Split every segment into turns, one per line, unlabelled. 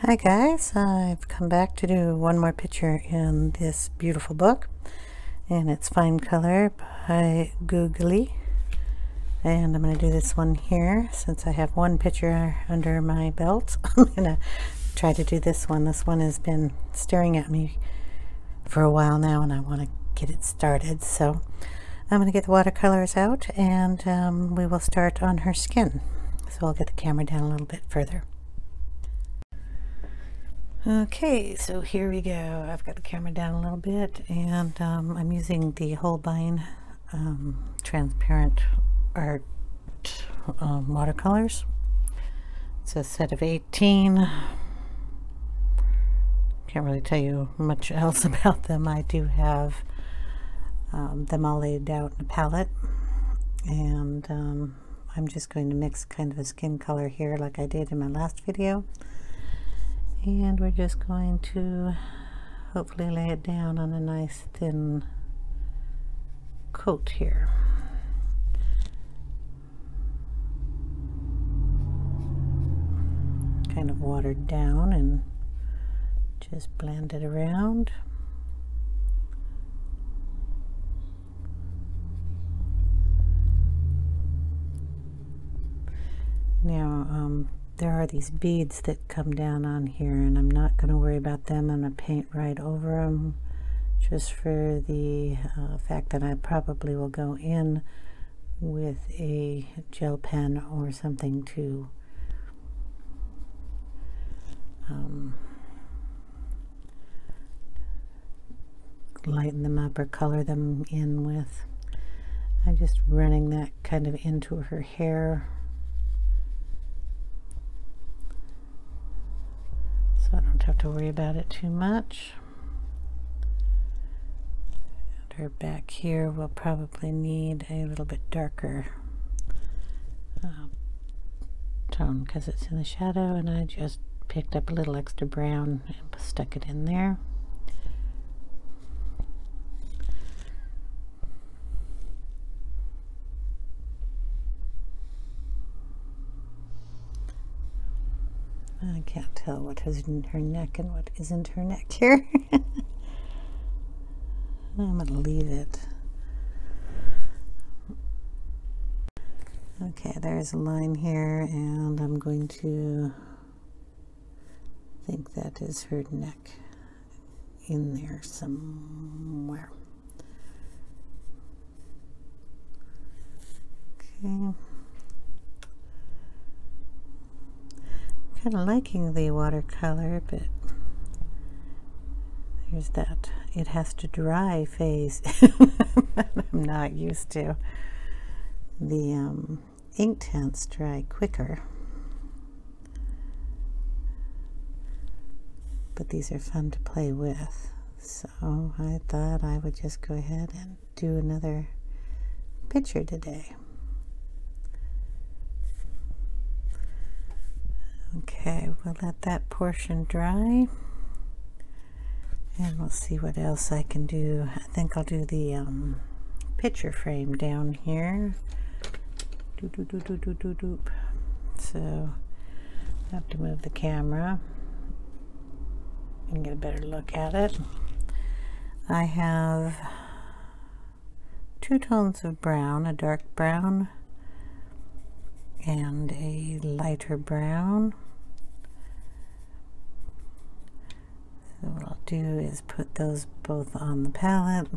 Hi guys, I've come back to do one more picture in this beautiful book and it's Find Color by Gugeli. And I'm going to do this one here since I have one picture under my belt. I'm going to try to do this one. This one has been staring at me for a while now and I want to get it started. So I'm going to get the watercolors out and um, we will start on her skin. So I'll get the camera down a little bit further Okay, so here we go. I've got the camera down a little bit and um, I'm using the Holbein um, transparent art um, watercolors. It's a set of 18. Can't really tell you much else about them. I do have um, them all laid out in a palette and um, I'm just going to mix kind of a skin color here like I did in my last video and we're just going to hopefully lay it down on a nice thin coat here. Kind of watered down and just blend it around. Now, um, there are these beads that come down on here and I'm not going to worry about them. I'm going to paint right over them just for the uh, fact that I probably will go in with a gel pen or something to um, lighten them up or color them in with. I'm just running that kind of into her hair so I don't have to worry about it too much. And her back here will probably need a little bit darker uh, tone because it's in the shadow and I just picked up a little extra brown and stuck it in there. I can't tell what is in her neck and what isn't her neck here. I'm going to leave it. Okay, there's a line here, and I'm going to think that is her neck in there somewhere. Okay. Kind of liking the watercolor, but there's that it has to dry phase I'm not used to. The um, Inktense dry quicker. But these are fun to play with. So I thought I would just go ahead and do another picture today. Okay, we'll let that portion dry. And we'll see what else I can do. I think I'll do the um, picture frame down here. So I have to move the camera and get a better look at it. I have two tones of brown, a dark brown and a lighter brown. So what I'll do is put those both on the palette.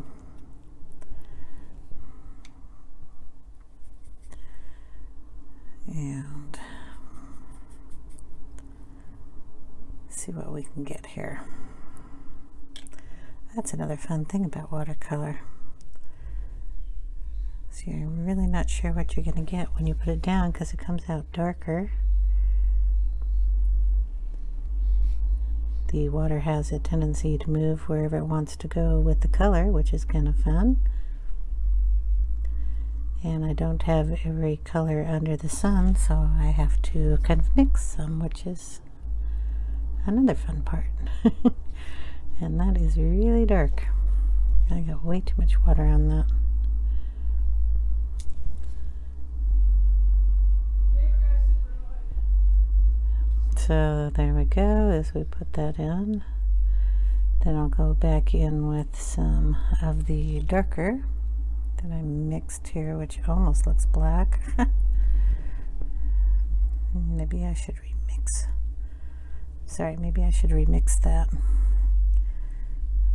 And see what we can get here. That's another fun thing about watercolor. So you're really not sure what you're going to get when you put it down because it comes out darker. The water has a tendency to move wherever it wants to go with the color, which is kind of fun. And I don't have every color under the sun, so I have to kind of mix some, which is another fun part. and that is really dark. I got way too much water on that. So there we go as we put that in. Then I'll go back in with some of the darker that I mixed here, which almost looks black. maybe I should remix. Sorry, maybe I should remix that.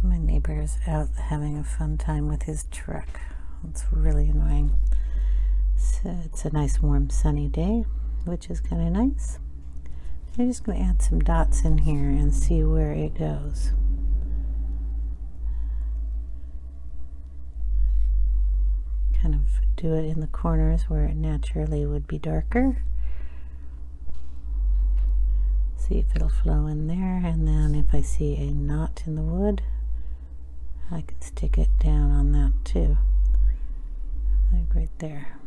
My neighbor is out having a fun time with his truck. It's really annoying. So it's a nice warm sunny day, which is kind of nice. I'm just going to add some dots in here and see where it goes. Kind of do it in the corners where it naturally would be darker. See if it'll flow in there and then if I see a knot in the wood I can stick it down on that too like right there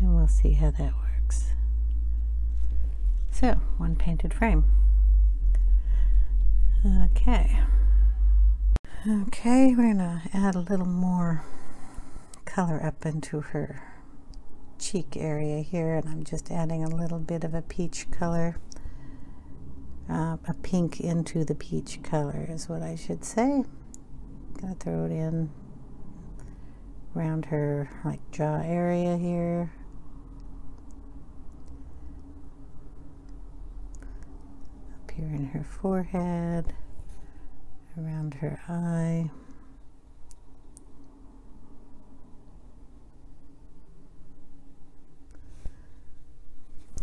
and we'll see how that works. So, one painted frame. Okay. Okay, we're gonna add a little more color up into her cheek area here and I'm just adding a little bit of a peach color uh, a pink into the peach color is what I should say gonna throw it in around her like jaw area here here in her forehead, around her eye.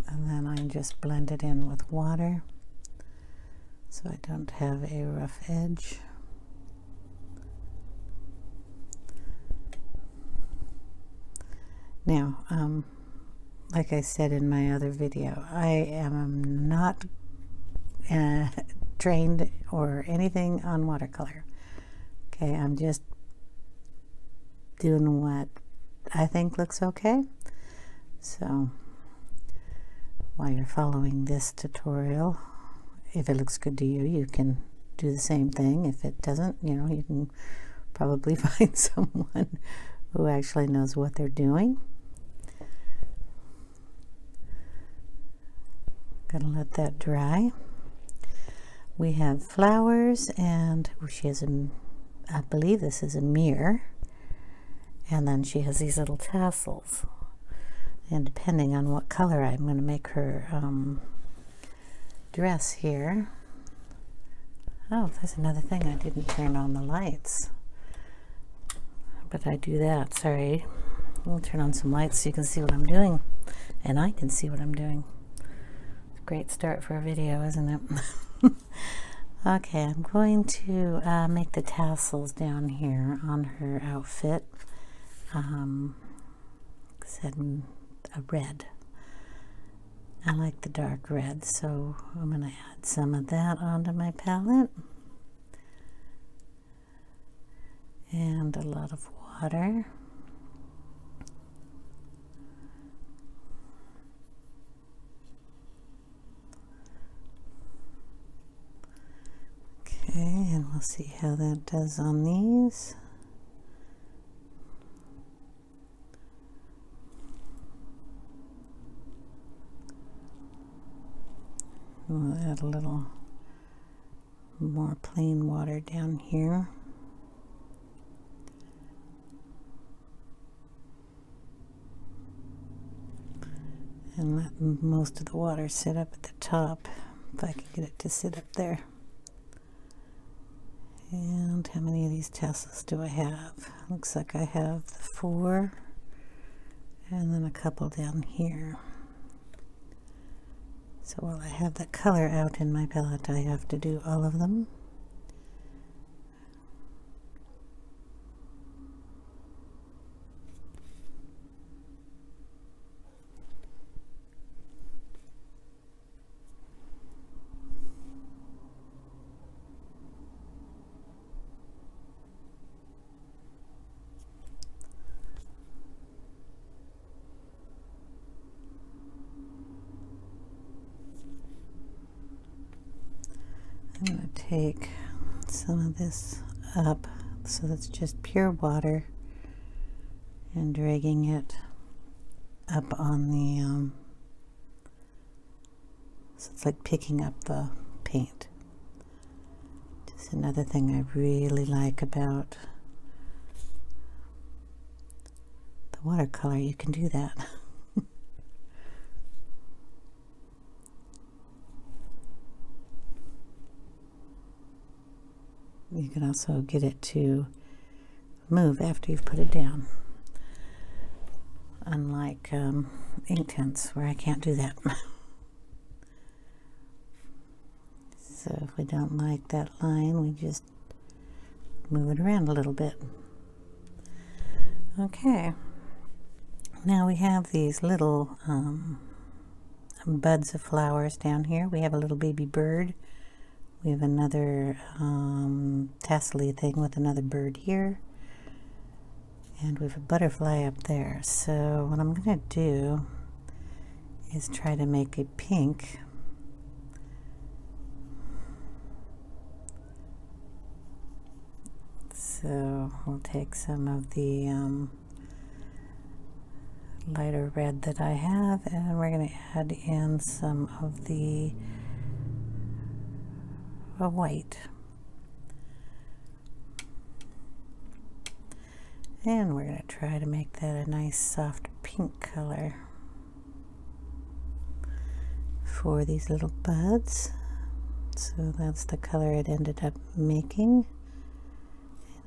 And then I just blend it in with water so I don't have a rough edge. Now, um, like I said in my other video, I am not trained or anything on watercolor. Okay, I'm just doing what I think looks okay. So while you're following this tutorial, if it looks good to you, you can do the same thing. If it doesn't, you know, you can probably find someone who actually knows what they're doing. Gonna let that dry we have flowers and she has a I believe this is a mirror. And then she has these little tassels. And depending on what color I'm going to make her um, dress here. Oh that's another thing I didn't turn on the lights. But I do that sorry. We'll turn on some lights so you can see what I'm doing. And I can see what I'm doing. It's a great start for a video isn't it okay, I'm going to uh, make the tassels down here on her outfit. Um, said a red. I like the dark red, so I'm going to add some of that onto my palette. And a lot of water. Okay, and we'll see how that does on these. We'll add a little more plain water down here. And let most of the water sit up at the top, if I can get it to sit up there. And how many of these tassels do I have? Looks like I have the four and then a couple down here. So while I have the color out in my palette, I have to do all of them. I'm going to take some of this up so that's just pure water and dragging it up on the, um, so it's like picking up the paint. Just another thing I really like about the watercolor, you can do that. you can also get it to move after you've put it down. Unlike um, Inktense, where I can't do that. so if we don't like that line, we just move it around a little bit. Okay. Now we have these little um, buds of flowers down here. We have a little baby bird we have another um, tassely thing with another bird here. And we have a butterfly up there. So what I'm going to do is try to make a pink. So we'll take some of the um, lighter red that I have and we're going to add in some of the a white. And we're going to try to make that a nice soft pink color for these little buds. So that's the color it ended up making.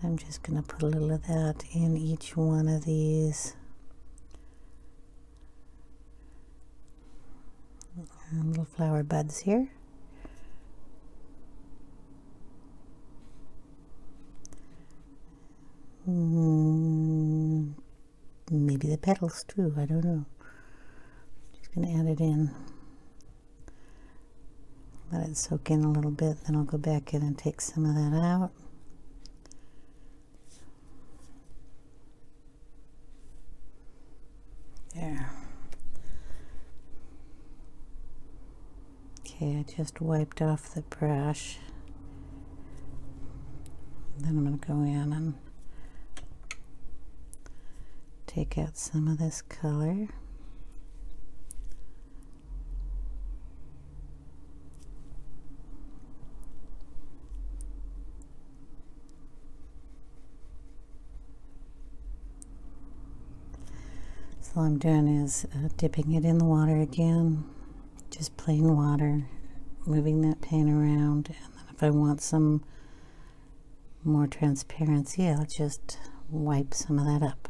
And I'm just going to put a little of that in each one of these little flower buds here. Mm, maybe the petals too, I don't know. Just going to add it in. Let it soak in a little bit, then I'll go back in and take some of that out. There. Okay, I just wiped off the brush. Then I'm going to go in and take out some of this color. So all I'm doing is uh, dipping it in the water again, just plain water, moving that paint around, and then if I want some more transparency, I'll just wipe some of that up.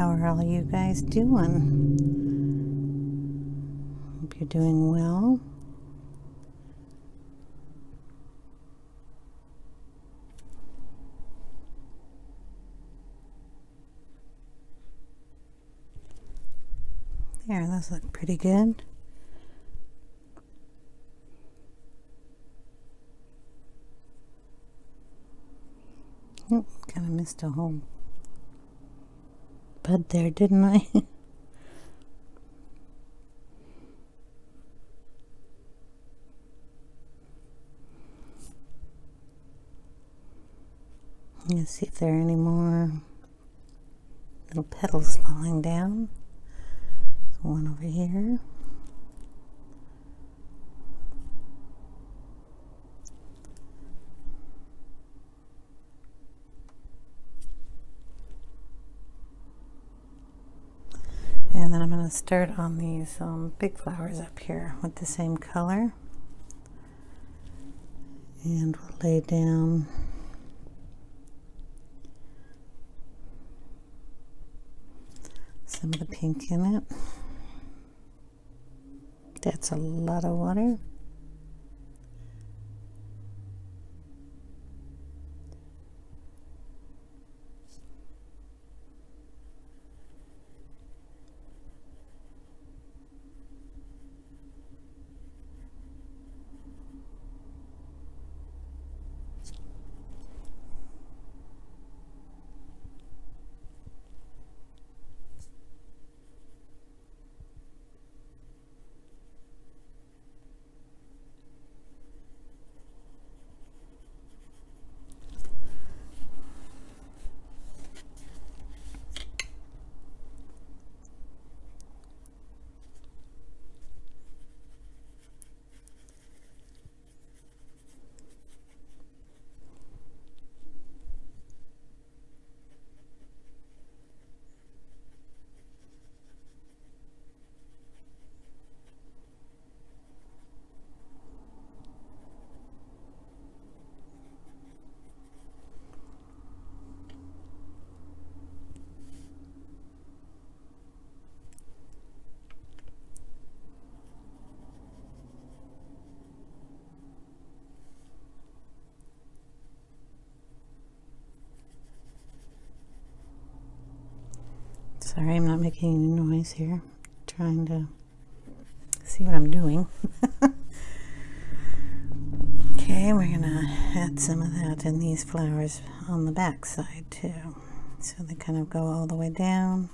How are all you guys doing? Hope you're doing well. There, those look pretty good. Oh, kind of missed a whole there, didn't I? Let's see if there are any more little petals falling down. There's one over here. start on these um, big flowers up here with the same color. And we'll lay down. Some of the pink in it. That's a lot of water. Sorry, I'm not making any noise here. trying to see what I'm doing. okay, we're gonna add some of that in these flowers on the back side too. So they kind of go all the way down.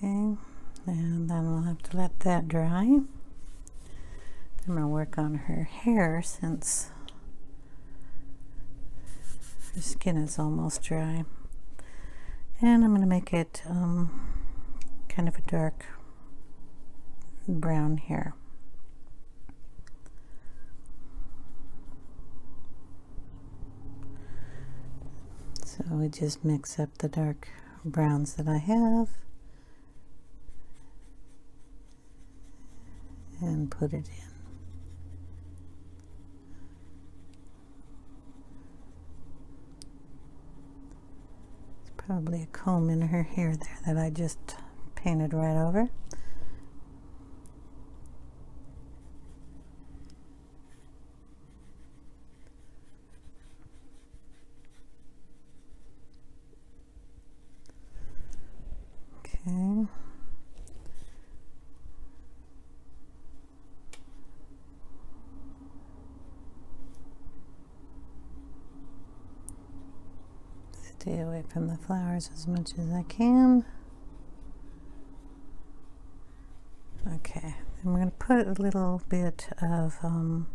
Okay, and then we'll have to that dry. I'm going to work on her hair since her skin is almost dry. And I'm going to make it um, kind of a dark brown hair. So we just mix up the dark browns that I have. And put it in. It's probably a comb in her hair there that I just painted right over. Okay. From the flowers as much as I can. Okay, I'm going to put a little bit of um,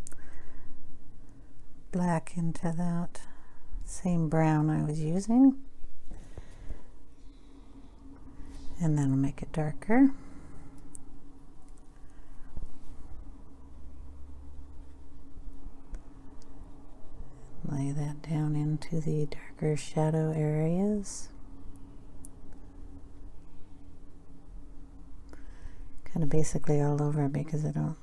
black into that same brown I was using. And then I'll make it darker. lay that down into the darker shadow areas. Kind of basically all over because I don't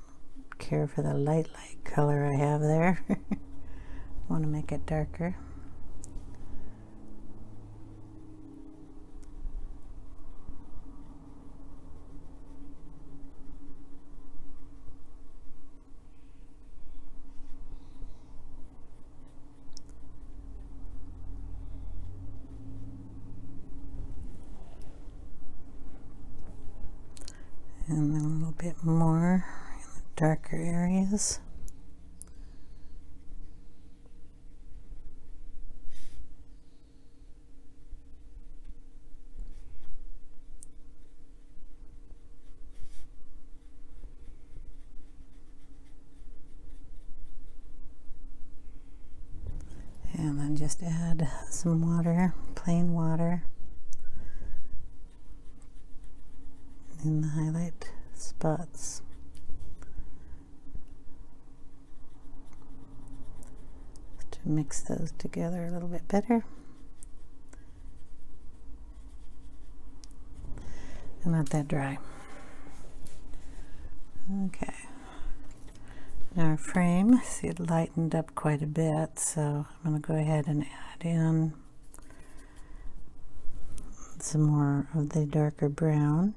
care for the light light color I have there. want to make it darker. And then a little bit more in the darker areas. and then just add some water, plain water in the highlight spots. To mix those together a little bit better. And let that dry. Okay. Our frame, see it lightened up quite a bit, so I'm going to go ahead and add in some more of the darker brown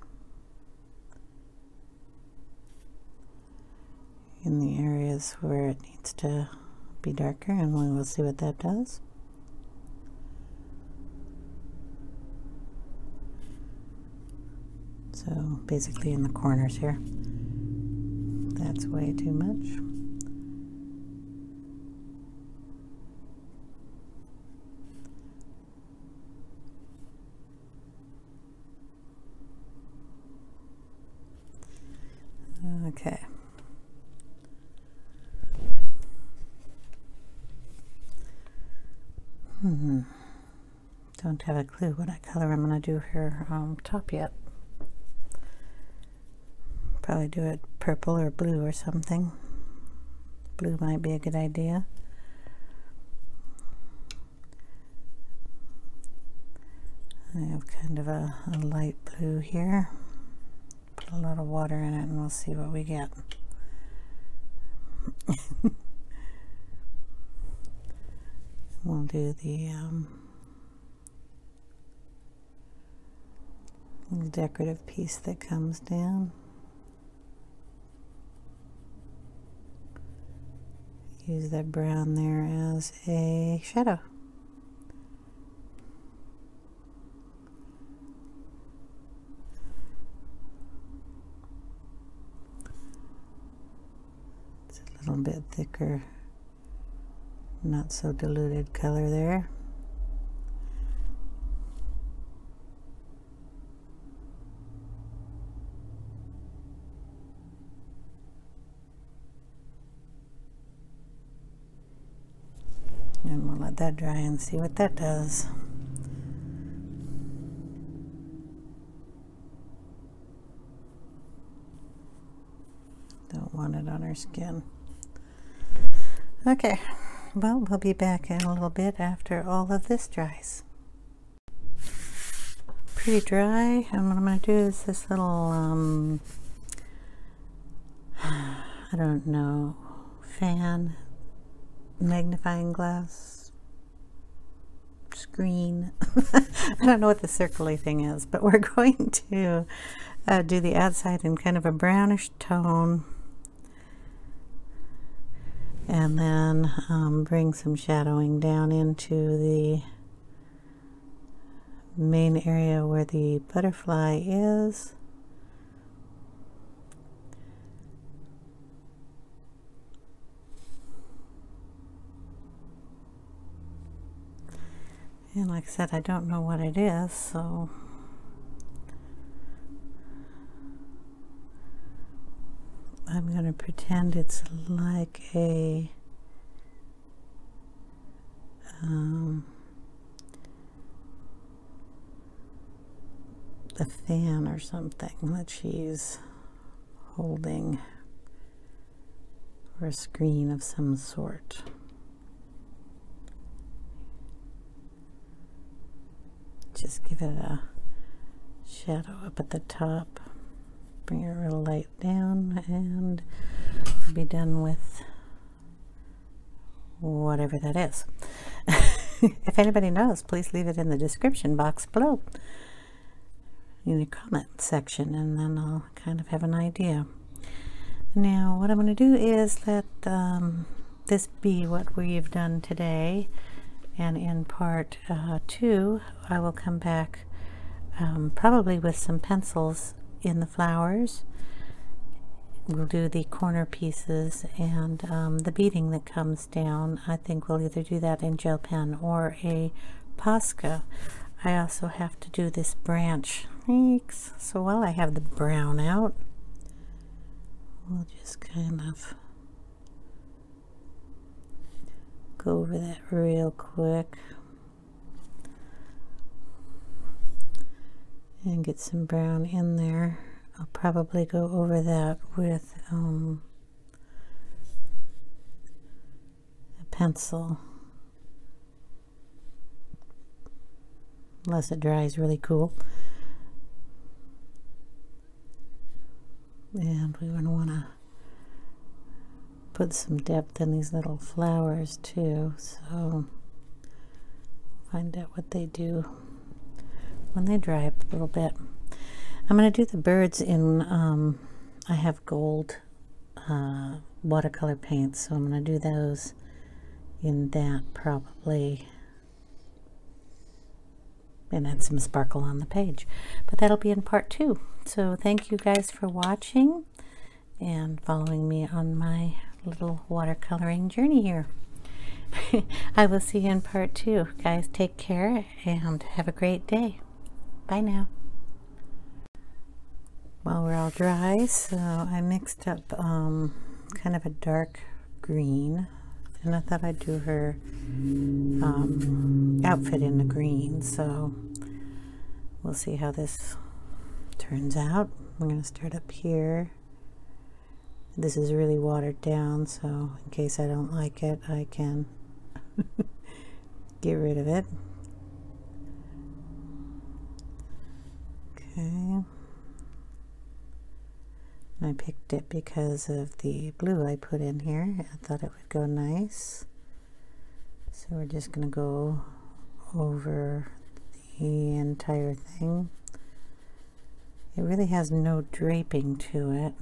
in the areas where it needs to be darker and we will see what that does. So basically in the corners here. That's way too much. Okay. Hmm. Don't have a clue what color I'm going to do her um, top yet. Probably do it purple or blue or something. Blue might be a good idea. I have kind of a, a light blue here. Put a lot of water in it and we'll see what we get. we'll do the um, decorative piece that comes down. use that brown there as a shadow. It's a little bit thicker, not so diluted color there. and we'll let that dry and see what that does. Don't want it on our skin. Okay, well, we'll be back in a little bit after all of this dries. Pretty dry, and what I'm going to do is this little, um, I don't know, fan magnifying glass screen. I don't know what the circly thing is, but we're going to uh, do the outside in kind of a brownish tone and then um, bring some shadowing down into the main area where the butterfly is. And like I said, I don't know what it is, so I'm going to pretend it's like a um, fan or something that she's holding or a screen of some sort. Just give it a shadow up at the top. Bring it real light down and be done with whatever that is. If anybody knows please leave it in the description box below in the comment section and then I'll kind of have an idea. Now what I'm going to do is let um, this be what we've done today and in part uh, two I will come back um, probably with some pencils in the flowers. We'll do the corner pieces and um, the beading that comes down. I think we'll either do that in gel pen or a Posca. I also have to do this branch. So while I have the brown out we'll just kind of go over that real quick. And get some brown in there. I'll probably go over that with um, a pencil. Unless it dries really cool. And we're gonna want to put some depth in these little flowers too. So find out what they do when they dry up a little bit. I'm going to do the birds in, um, I have gold uh, watercolor paints, so I'm going to do those in that probably and add some sparkle on the page. But that'll be in part two. So thank you guys for watching and following me on my little watercoloring journey here. I will see you in part two. Guys, take care and have a great day. Bye now. Well, we're all dry, so I mixed up um, kind of a dark green and I thought I'd do her um, outfit in the green so we'll see how this turns out I'm going to start up here this is really watered down so in case I don't like it I can get rid of it okay I picked it because of the blue I put in here. I thought it would go nice. So we're just going to go over the entire thing. It really has no draping to it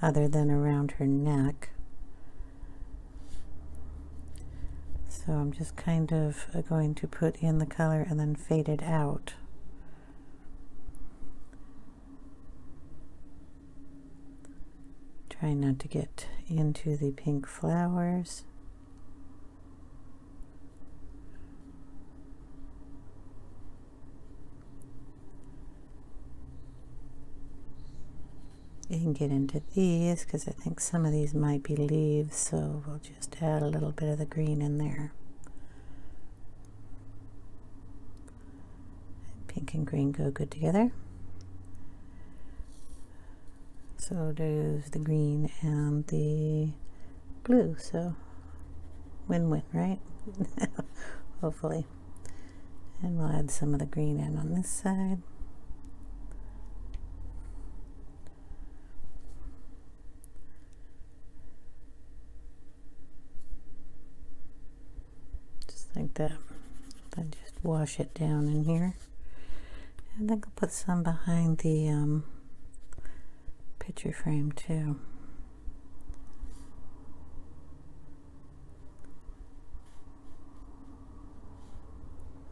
other than around her neck. So I'm just kind of uh, going to put in the color and then fade it out. Try not to get into the pink flowers. Can get into these because I think some of these might be leaves, so we'll just add a little bit of the green in there. Pink and green go good together. So there's the green and the blue. So win-win, right? Hopefully. And we'll add some of the green in on this side. Just like that. Then just wash it down in here. And then I'll put some behind the um, picture frame too.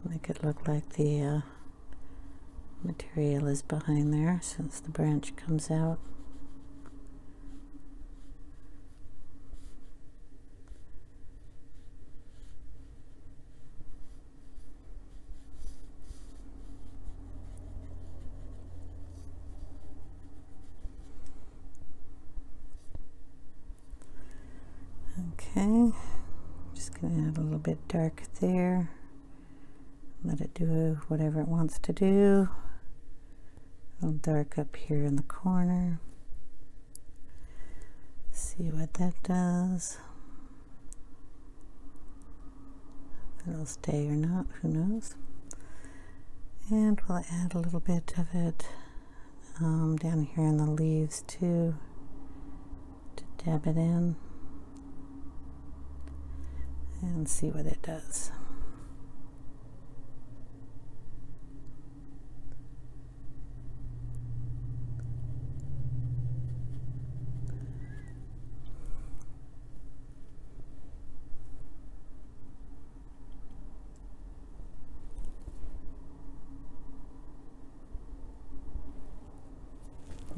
Make it look like the uh, material is behind there since the branch comes out. Okay, just to add a little bit dark there. Let it do whatever it wants to do. A little dark up here in the corner. See what that does. It'll stay or not, who knows. And we'll add a little bit of it um, down here in the leaves too to dab it in and see what it does.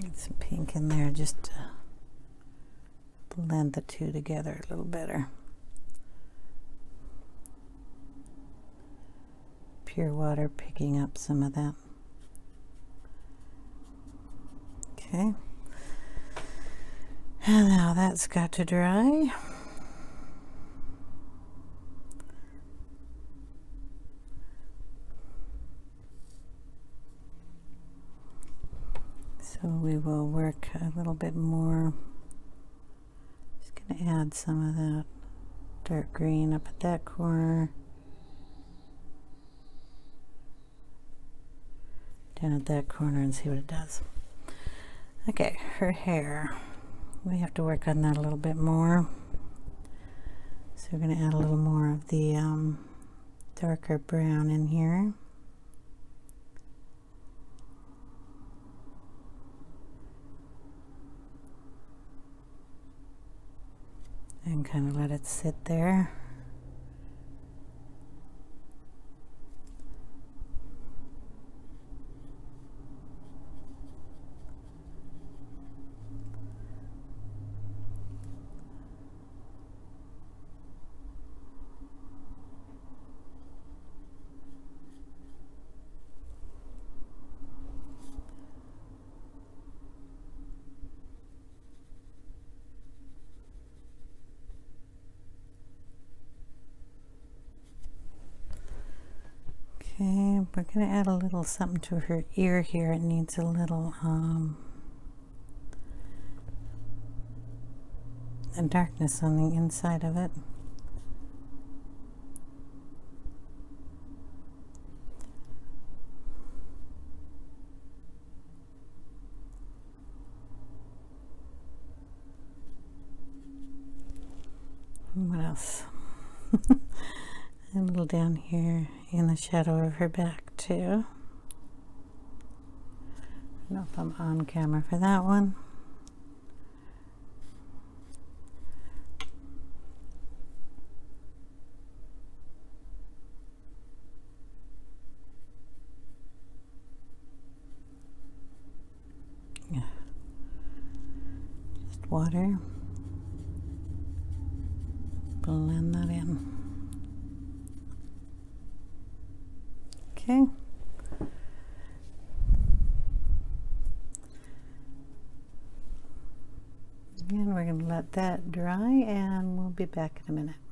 Get some pink in there just to blend the two together a little better. pure water picking up some of that. Okay. And now that's got to dry. So we will work a little bit more. Just going to add some of that dark green up at that corner. Down at that corner and see what it does. Okay, her hair. We have to work on that a little bit more. So we're going to add a little more of the um, darker brown in here. And kind of let it sit there. Okay, we're going to add a little something to her ear here. It needs a little um, a darkness on the inside of it. What else? a little down here in the shadow of her back I don't know if I'm on camera for that one. Yeah. Just water. Blend that in. Okay. And we're going to let that dry and we'll be back in a minute.